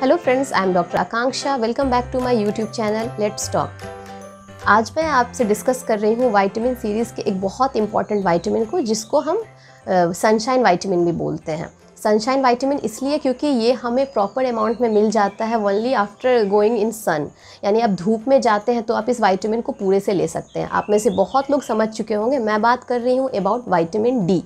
Hello friends I am doctor Akanksha welcome back to my YouTube channel let's talk आज मैं आपसे discuss कर रही हूँ वाइटामिन सीरीज़ के एक बहुत इंपॉर्टेंट वाइटामिन को, जिसको हम सनशाइन वाइटामिन भी बोलते हैं। सनशाइन वाइटामिन इसलिए क्योंकि ये हमें प्रॉपर अमाउंट में मिल जाता है only after going in sun यानी आप धूप में जाते हैं तो आप इस वाइटामिन को पूरे से ले सकते हैं। आप में से बहुत लोग समझ चुके होंगे, मैं बात कर रही हूँ about vitamin D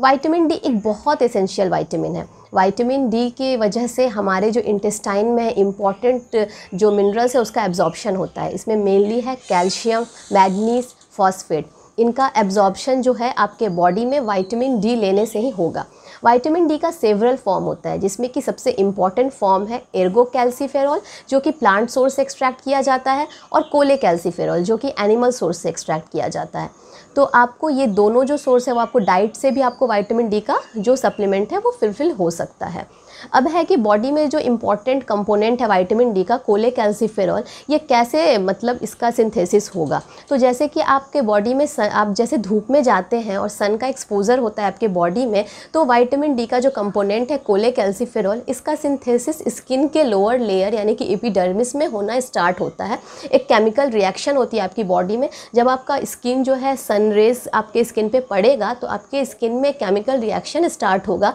vitamin D एक बहुत एसेंशियल वाइटामिन है। वाइटामिन डी की वजह से हमारे जो इंटेस्टाइन में इंपॉर्टेंट जो मिनरल्स है, उसका एब्जॉर्बशन होता है। इसमें मेनली है कैल्शियम मैगनीस फॉस्फेट इनका एब्जॉर्बशन जो है, आपके बॉडी में वाइटामिन डी लेने से ही होगा। वाइटामिन डी का सेवरल फॉर्म होता है, जिसमें कि सबसे इंपॉर्टेंट फॉर्म है एर्गो कैल्सीफेरॉल जो कि प्लांट सोर्स से एक्सट्रैक्ट किया जाता है, और कोले कैल्सीफेरॉल जो कि एनिमल सोर्स से एक्सट्रैक्ट किया जाता है। तो आपको ये दोनों जो सोर्स है वो आपको डाइट से भी आपको वाइटामिन डी का जो सप्लीमेंट है वो फुलफिल हो सकता है। अब है कि बॉडी में जो इंपॉर्टेंट कंपोनेंट है वाइटामिन डी का कोले कैल्सीफेरॉल ये कैसे मतलब इसका सिंथेसिस होगा? तो जैसे कि आपके बॉडी में सन, आप जैसे धूप में जाते हैं और सन का एक्सपोजर होता है आपके बॉडी में तो वाइटामिन डी का जो कंपोनेंट है कोले कैल्सीफेरॉल इसका सिंथेसिस स्किन के लोअर लेयर यानी कि एपिडर्मिस में होना स्टार्ट होता है। एक केमिकल रिएक्शन होती है आपकी बॉडी में जब आपका स्किन जो है सन रेज आपके स्किन पे पड़ेगा तो आपके स्किन में केमिकल रिएक्शन स्टार्ट होगा।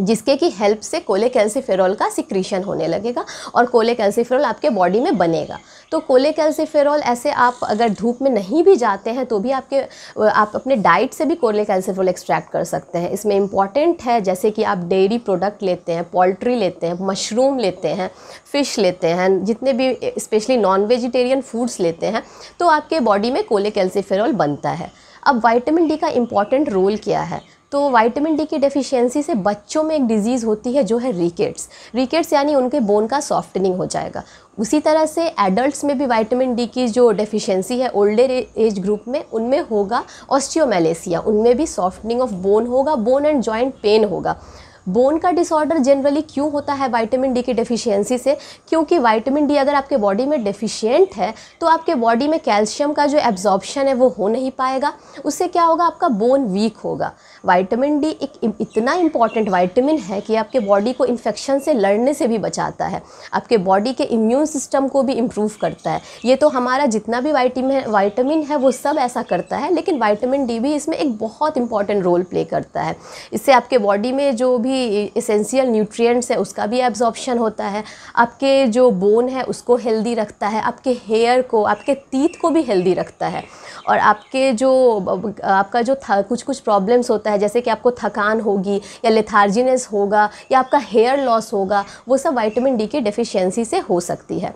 जिसके की हेल्प से कोले कैल्सीफेरॉल का सिक्रीशन होने लगेगा और कोले कैल्सीफेरॉल आपके बॉडी में बनेगा। तो कोले कैल्सीफेरॉल ऐसे आप अगर धूप में नहीं भी जाते हैं तो भी आपके, आप अपने डाइट से भी कोले कैल्सीफेरॉल एक्सट्रैक्ट कर सकते हैं। इसमें इंपॉर्टेंट है, जैसे कि आप डेयरी प्रोडक्ट लेते हैं पोल्ट्री लेते हैं मशरूम लेते हैं फ़िश लेते हैं, जितने भी स्पेशली नॉन वेजिटेरियन फूड्स लेते हैं तो आपके बॉडी में कोले कैल्सीफेरॉल बनता है। अब वाइटामिन डी का इंपॉर्टेंट रोल क्या है? तो वाइटामिन डी की डेफिशिएंसी से बच्चों में एक डिज़ीज़ होती है जो है रिकेट्स रिकेट्स यानी उनके बोन का सॉफ्टनिंग हो जाएगा. उसी तरह से एडल्ट्स में भी वाइटामिन डी की जो डेफिशिएंसी है ओल्डर एज ग्रुप में, उनमें होगा ऑस्टियोमेलेसिया उनमें भी सॉफ्टनिंग ऑफ़ बोन होगा बोन एंड जॉइंट पेन होगा. बोन का डिसऑर्डर जनरली क्यों होता है वाइटामिन डी की डेफिशिएंसी से? क्योंकि वाइटामिन डी अगर आपके बॉडी में डेफिशिएंट है तो आपके बॉडी में कैल्शियम का जो एब्जॉर्बशन है वो हो नहीं पाएगा। उससे क्या होगा? आपका बोन वीक होगा। वाइटामिन डी एक इतना इंपॉर्टेंट वाइटामिन है कि आपके बॉडी को इन्फेक्शन से लड़ने से भी बचाता है। आपके बॉडी के इम्यून सिस्टम को भी इम्प्रूव करता है। ये तो हमारा जितना भी वाइटामिन वाइटामिन है, वो सब ऐसा करता है, लेकिन वाइटामिन डी भी इसमें एक बहुत इंपॉर्टेंट रोल प्ले करता है। इससे आपके बॉडी में जो भी इसेंशियल न्यूट्रिएंट्स है, उसका भी एब्जॉर्प्शन होता है। आपके जो बोन है, उसको हेल्दी रखता है। आपके हेयर को, आपके तीत को भी हेल्दी रखता है। और आपके जो, आपका जो कुछ कुछ प्रॉब्लम्स होता है, जैसे कि आपको थकान होगी या लेथार्जीनेस होगा या आपका हेयर लॉस होगा, वो सब वाइटामिन डी की डेफिशिएंसी से हो सकती है।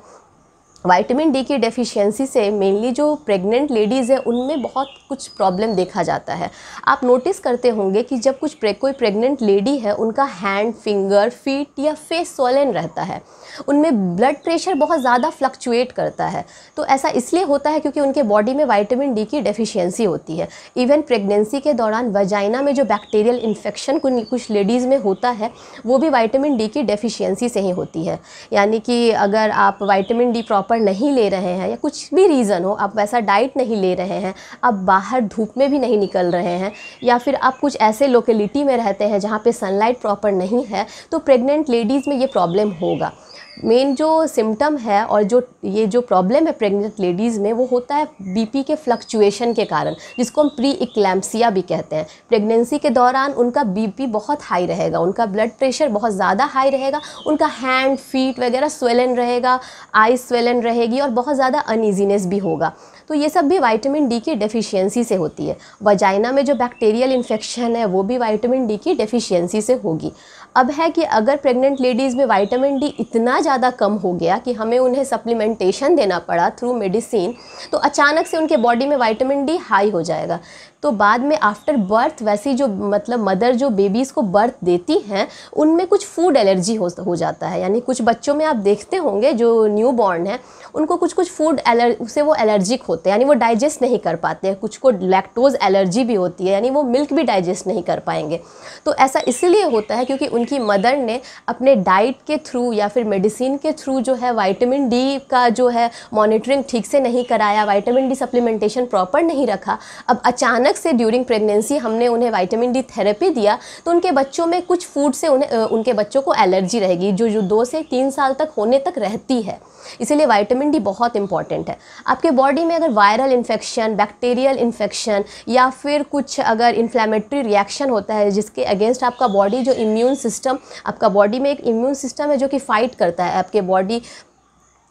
वाइटामिन डी की डेफिशिएंसी से मेनली जो प्रेग्नेंट लेडीज़ है उनमें बहुत कुछ प्रॉब्लम देखा जाता है। आप नोटिस करते होंगे कि जब कुछ प्रे, कोई प्रेग्नेंट लेडी है उनका हैंड फिंगर फीट या फेस सोलन रहता है। उनमें ब्लड प्रेशर बहुत ज़्यादा फ्लक्चुएट करता है। तो ऐसा इसलिए होता है क्योंकि उनके बॉडी में वाइटामिन डी की डेफिशिएंसी होती है। इवन प्रेगनेंसी के दौरान वजाइना में जो बैक्टीरियल इन्फेक्शन कुछ लेडीज़ में होता है वो भी वाइटामिन डी की डेफिशिएंसी से ही होती है। यानी कि अगर आप वाइटामिन डी प्रॉपर नहीं ले रहे हैं या कुछ भी रीज़न हो, आप वैसा डाइट नहीं ले रहे हैं, आप बाहर धूप में भी नहीं निकल रहे हैं, या फिर आप कुछ ऐसे लोकेलिटी में रहते हैं जहाँ पर सनलाइट प्रॉपर नहीं है तो प्रेगनेंट लेडीज़ में ये प्रॉब्लम होगा। मेन जो सिम्टम है और जो ये जो प्रॉब्लम है प्रेग्नेंट लेडीज़ में, वो होता है बीपी के फ्लक्चुएशन के कारण, जिसको हम प्री इक्लैम्सिया भी कहते हैं। प्रेगनेंसी के दौरान उनका बीपी बहुत हाई रहेगा, उनका ब्लड प्रेशर बहुत ज़्यादा हाई रहेगा, उनका हैंड फीट वगैरह स्वेलन रहेगा आई स्वेलन रहेगी और बहुत ज़्यादा अनईजीनेस भी होगा। तो ये सब भी वाइटामिन डी की डेफिशिएंसी से होती है। वजाइना में जो बैक्टीरियल इन्फेक्शन है, वो भी वाइटामिन डी की डेफिशिएंसी से होगी। अब है कि अगर प्रेग्नेंट लेडीज़ में वाइटामिन डी इतना ज़्यादा कम हो गया कि हमें उन्हें सप्लीमेंटेशन देना पड़ा थ्रू मेडिसिन तो अचानक से उनके बॉडी में वाइटामिन डी हाई हो जाएगा। तो बाद में आफ्टर बर्थ वैसी जो मतलब मदर जो बेबीज़ को बर्थ देती हैं, उनमें कुछ फ़ूड एलर्जी हो हो जाता है। यानी कुछ बच्चों में आप देखते होंगे, जो न्यू बॉर्न है, उनको कुछ कुछ फ़ूड एलर से वो एलर्जिक होते हैं। यानी वो डाइजेस्ट नहीं कर पाते हैं। कुछ को लैक्टोज एलर्जी भी होती है, यानी वो मिल्क भी डाइजेस्ट नहीं कर पाएँगे। तो ऐसा इसलिए होता है क्योंकि उनकी मदर ने अपने डाइट के थ्रू या फिर मेडिसिन के थ्रू जो है वाइटामिन डी का जो है मॉनिटरिंग ठीक से नहीं कराया वाइटामिन डी सप्लीमेंटेशन प्रॉपर नहीं रखा। अब अचानक अचानक से ड्यूरिंग प्रेगनेंसी हमने उन्हें वाइटामिन डी थेरेपी दिया तो उनके बच्चों में कुछ फ़ूड से उन्हें उनके बच्चों को एलर्जी रहेगी, जो जो दो से तीन साल तक होने तक रहती है। इसीलिए वाइटामिन डी बहुत इंपॉर्टेंट है। आपके बॉडी में अगर वायरल इन्फेक्शन बैक्टीरियल इन्फेक्शन या फिर कुछ अगर इन्फ्लेमेटरी रिएक्शन होता है, जिसके अगेंस्ट आपका बॉडी जो इम्यून सिस्टम आपका बॉडी में एक इम्यून सिस्टम है जो कि फाइट करता है, आपके बॉडी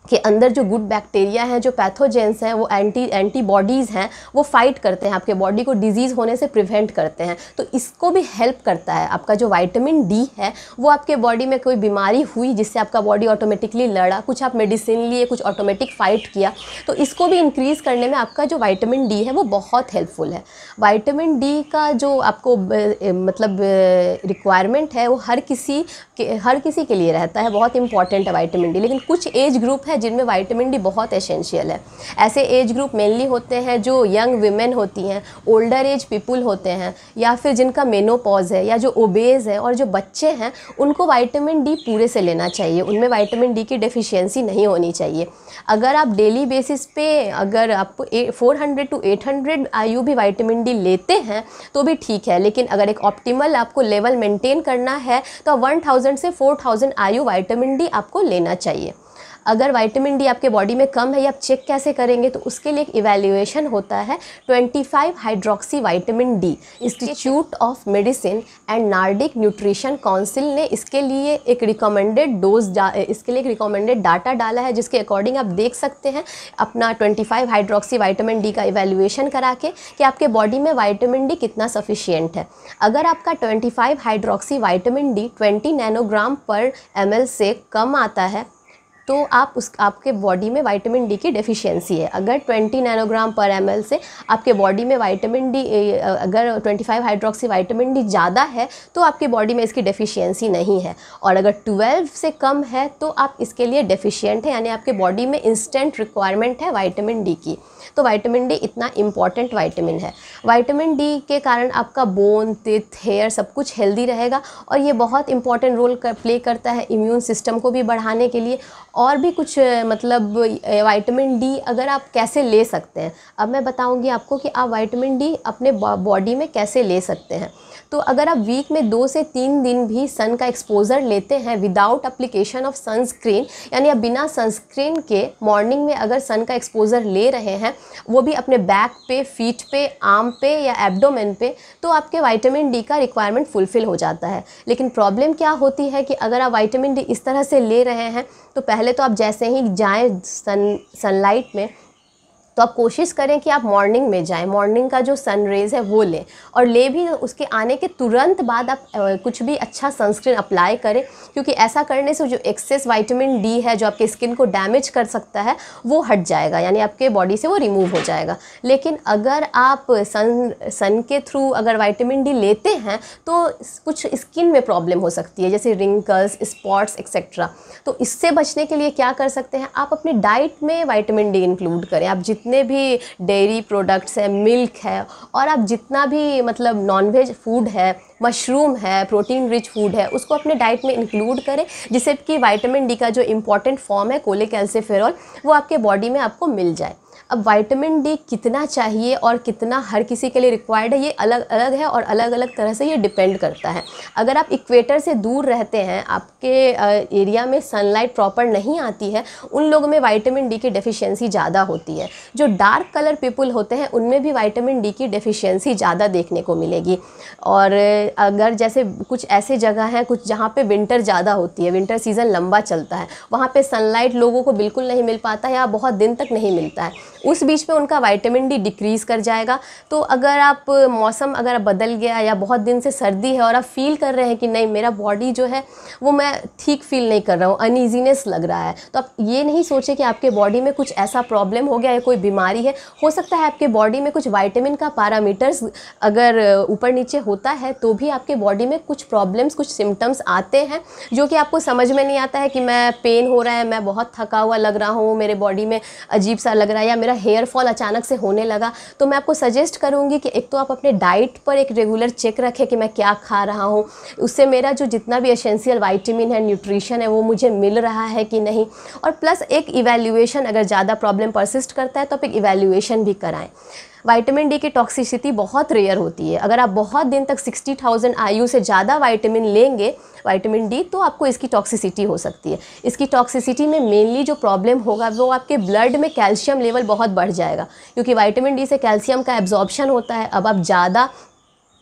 के अंदर जो गुड बैक्टीरिया हैं, जो पैथोजेंस हैं, वो एंटी एंटीबॉडीज़ हैं, वो फाइट करते हैं, आपके बॉडी को डिज़ीज़ होने से प्रिवेंट करते हैं। तो इसको भी हेल्प करता है। आपका जो वाइटामिन डी है, वो आपके बॉडी में कोई बीमारी हुई जिससे आपका बॉडी ऑटोमेटिकली लड़ा, कुछ आप मेडिसिन लिए, कुछ ऑटोमेटिक फाइट किया तो इसको भी इंक्रीज़ करने में आपका जो वाइटामिन डी है, वो बहुत हेल्पफुल है। वाइटामिन डी का जो आपको मतलब रिक्वायरमेंट है, वो हर किसी के, हर किसी के लिए रहता है। बहुत इंपॉर्टेंट है वाइटामिन डी लेकिन कुछ एज ग्रुप है जिनमें वाइटामिन डी बहुत एसेंशियल है। ऐसे एज ग्रुप मेनली होते हैं जो यंग वीमेन होती हैं ओल्डर एज पीपुल होते हैं, या फिर जिनका मेनोपॉज है, या जो ओबेज है और जो बच्चे हैं, उनको वाइटामिन डी पूरे से लेना चाहिए। उनमें वाइटामिन डी की डेफिशिएंसी नहीं होनी चाहिए। अगर आप डेली बेसिस पे अगर आप four hundred to eight hundred I भी वाइटामिन डी लेते हैं तो भी ठीक है। लेकिन अगर एक ऑप्टिमल आपको लेवल मेंटेन करना है तो वन थाउज़ेंड से four thousand I vitamin D आपको लेना चाहिए। अगर वाइटामिन डी आपके बॉडी में कम है या आप चेक कैसे करेंगे तो उसके लिए एक इवेल्युएशन होता है 25 hydroxy vitamin D institute of medicine and Nordic nutrition council ने इसके लिए एक रिकमेंडेड डोज इसके लिए एक रिकमेंडेड डाटा डाला है, जिसके अकॉर्डिंग आप देख सकते हैं अपना 25 हाइड्रोक्सी वाइटामिन डी का इवेल्युएशन करा के कि आपके बॉडी में वाइटामिन डी कितना सफिशियंट है। अगर आपका 25 हाइड्रोक्सी वाइटामिन डी 20 नैनोग्राम पर एमएल से कम आता है तो आप उस, आपके बॉडी में वाइटामिन डी की डेफिशिएंसी है। अगर 20 नैनोग्राम पर एमएल से आपके बॉडी में वाइटामिन डी अगर 25 हाइड्रोक्सी वाइटामिन डी ज़्यादा है तो आपके बॉडी में इसकी डेफिशिएंसी नहीं है। और अगर 12 से कम है तो आप इसके लिए डेफिशिएंट है, यानी आपके बॉडी में इंस्टेंट रिक्वायरमेंट है वाइटामिन डी की। तो वाइटामिन डी इतना इंपॉर्टेंट वाइटामिन है। वाइटामिन डी के कारण आपका बोन तिथ हेयर सब कुछ हेल्दी रहेगा और ये बहुत इंपॉर्टेंट रोल कर प्ले करता है इम्यून सिस्टम को भी बढ़ाने के लिए। और भी कुछ मतलब वाइटामिन डी अगर आप कैसे ले सकते हैं, अब मैं बताऊँगी आपको कि आप वाइटामिन डी अपने बॉडी में कैसे ले सकते हैं। तो अगर आप वीक में दो से तीन दिन भी सन का एक्सपोज़र लेते हैं विदाउट अप्लीकेशन ऑफ़ सनस्क्रीन यानी आप बिना सनस्क्रीन के मॉर्निंग में अगर सन का एक्सपोज़र ले रहे हैं, वो भी अपने बैक पे फीट पे आर्म पे या एब्डोमेन पे तो आपके वाइटामिन डी का रिक्वायरमेंट फुलफ़िल हो जाता है। लेकिन प्रॉब्लम क्या होती है कि अगर आप वाइटामिन डी इस तरह से ले रहे हैं तो पहले तो आप जैसे ही जाएँ सन सनलाइट में तो आप कोशिश करें कि आप मॉर्निंग में जाएँ। मॉर्निंग का जो सन रेज़ है, वो लें। और ले भी उसके आने के तुरंत बाद आप कुछ भी अच्छा सनस्क्रीन अप्लाई करें। क्योंकि ऐसा करने से जो एक्सेस वाइटामिन डी है, जो आपके स्किन को डैमेज कर सकता है, वो हट जाएगा। यानी आपके बॉडी से वो रिमूव हो जाएगा। लेकिन अगर आप सन सन के थ्रू अगर वाइटामिन डी लेते हैं तो कुछ स्किन में प्रॉब्लम हो सकती है। जैसे रिंकल्स स्पॉट्स एक्सेट्रा तो इससे बचने के लिए क्या कर सकते हैं? आप अपनी डाइट में वाइटामिन डी इंक्लूड करें। आप जितने जितने भी डेयरी प्रोडक्ट्स हैं, मिल्क है, और आप जितना भी मतलब नॉनवेज फ़ूड है मशरूम है प्रोटीन रिच फ़ूड है, उसको अपने डाइट में इंक्लूड करें जिससे कि वाइटामिन डी का जो इंपॉर्टेंट फॉर्म है कोले कैल्सिफेरॉल वो आपके बॉडी में आपको मिल जाए। अब वाइटामिन डी कितना चाहिए और कितना हर किसी के लिए रिक्वायर्ड है, ये अलग अलग है और अलग अलग तरह से ये डिपेंड करता है। अगर आप इक्वेटर से दूर रहते हैं, आपके एरिया में सनलाइट प्रॉपर नहीं आती है, उन लोगों में वाइटामिन डी की डेफिशिएंसी ज़्यादा होती है। जो डार्क कलर पीपल होते हैं, उनमें भी वाइटामिन डी की डेफिशिएंसी ज़्यादा देखने को मिलेगी। और अगर जैसे कुछ ऐसे जगह हैं, कुछ जहाँ पे विंटर ज़्यादा होती है विंटर सीज़न लंबा चलता है, वहाँ पे सनलाइट लोगों को बिल्कुल नहीं मिल पाता या बहुत दिन तक नहीं मिलता है। उस बीच में उनका वाइटामिन डी डिक्रीज़ कर जाएगा। तो अगर आप, मौसम अगर बदल गया या बहुत दिन से सर्दी है और आप फील कर रहे हैं कि नहीं, मेरा बॉडी जो है, वो मैं ठीक फील नहीं कर रहा हूँ अनईजीनेस लग रहा है तो आप ये नहीं सोचें कि आपके बॉडी में कुछ ऐसा प्रॉब्लम हो गया या कोई बीमारी है। हो सकता है आपके बॉडी में कुछ वाइटामिन का पैरामीटर्स अगर ऊपर नीचे होता है तो भी आपके बॉडी में कुछ प्रॉब्लम्स कुछ सिम्टम्स आते हैं, जो कि आपको समझ में नहीं आता है कि मैं पेन हो रहा है, मैं बहुत थका हुआ लग रहा हूँ, मेरे बॉडी में अजीब सा लग रहा है या मेरा मेरा हेयर फॉल अचानक से होने लगा तो मैं आपको सजेस्ट करूँगी कि एक तो आप अपने डाइट पर एक रेगुलर चेक रखें कि मैं क्या खा रहा हूँ। उससे मेरा जो जितना भी एसेंशियल वाइटमिन है न्यूट्रिशन है, वो मुझे मिल रहा है कि नहीं? और प्लस एक इवेल्यूएशन अगर ज़्यादा प्रॉब्लम परसिस्ट करता है तो आप एक इवेल्यूएशन भी कराएँ। वाइटामिन डी की टॉक्सिसिटी बहुत रेयर होती है। अगर आप बहुत दिन तक सिक्सटी थाउज़ेंड आयु से ज़्यादा वाइटामिन लेंगे वाइटामिन डी तो आपको इसकी टॉक्सिसिटी हो सकती है। इसकी टॉक्सिसिटी में मेनली जो प्रॉब्लम होगा, वो आपके ब्लड में कैल्शियम लेवल बहुत बढ़ जाएगा। क्योंकि वाइटामिन डी से कैल्शियम का एब्जॉर्बशन होता है। अब आप ज़्यादा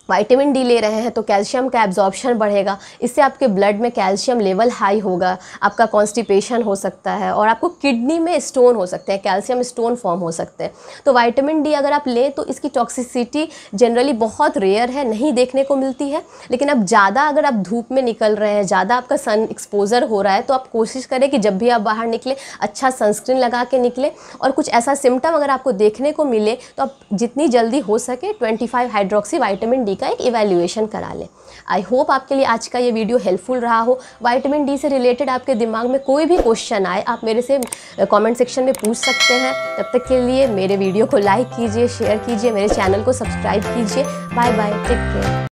वाइटामिन डी ले रहे हैं तो कैल्शियम का एब्जॉर्बशन बढ़ेगा। इससे आपके ब्लड में कैल्शियम लेवल हाई होगा, आपका कॉन्स्टिपेशन हो सकता है और आपको किडनी में स्टोन हो सकते हैं कैल्शियम स्टोन फॉर्म हो सकते हैं। तो वाइटामिन डी अगर आप लें तो इसकी टॉक्सिसिटी जनरली बहुत रेयर है, नहीं देखने को मिलती है। लेकिन अब ज़्यादा अगर आप धूप में निकल रहे हैं, ज़्यादा आपका सन एक्सपोजर हो रहा है तो आप कोशिश करें कि जब भी आप बाहर निकलें अच्छा सनस्क्रीन लगा के निकलें और कुछ ऐसा सिम्टम अगर आपको देखने को मिले तो आप जितनी जल्दी हो सके twenty five hydroxy vitamin D का एक इवेल्यूएशन करा लें। आई होप आपके लिए आज का ये वीडियो हेल्पफुल रहा हो। वाइटमिन डी से रिलेटेड आपके दिमाग में कोई भी क्वेश्चन आए, आप मेरे से कमेंट सेक्शन में पूछ सकते हैं। तब तक के लिए मेरे वीडियो को लाइक कीजिए शेयर कीजिए, मेरे चैनल को सब्सक्राइब कीजिए। Bye bye take care